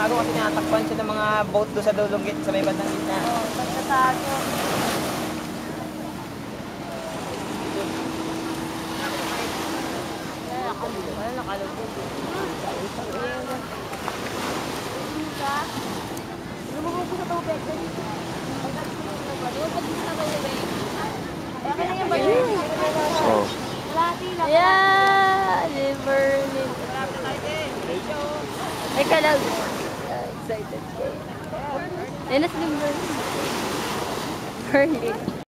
Tago kasi natakpan siya ng mga boat doon sa dulong gate sa may bandang gitna. Oo, pagkatago. Wala nakalugod. Lumubog ko sa tubig. Eh? Oh. Yeah! Liverlin. Ay, kalag. excited. a it's number. pretty.